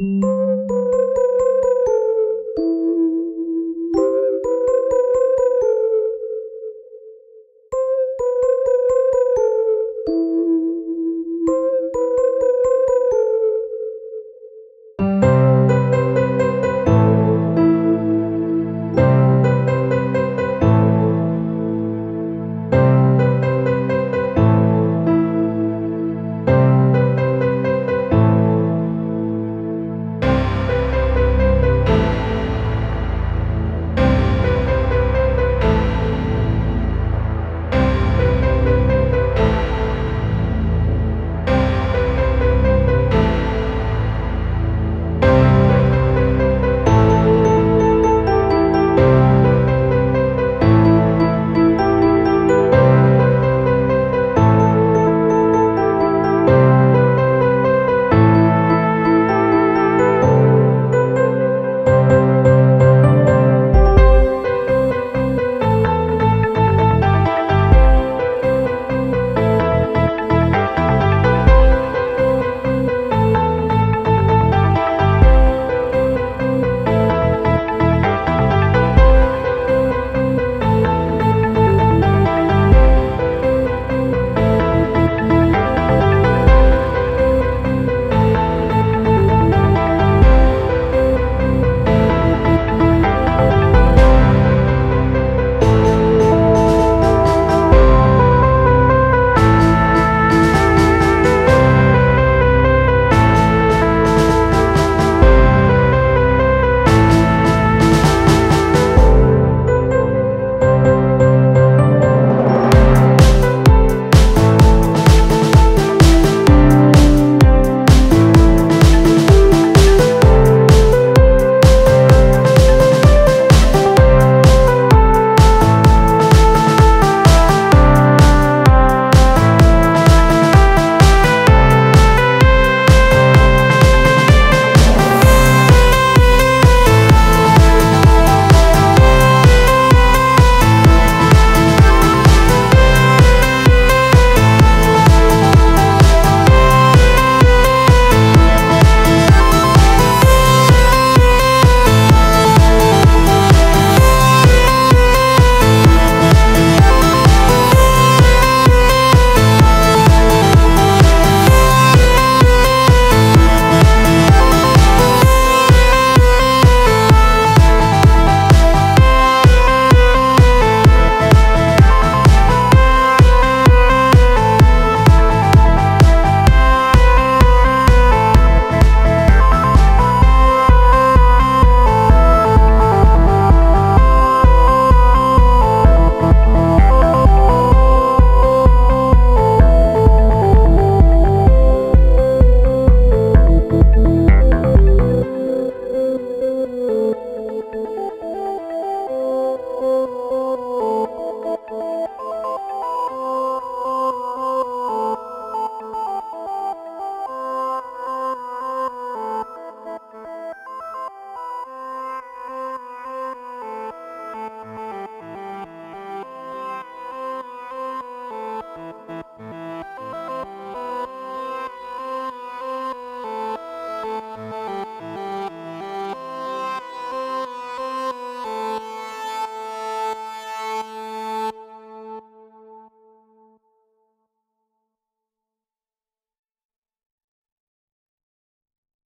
you.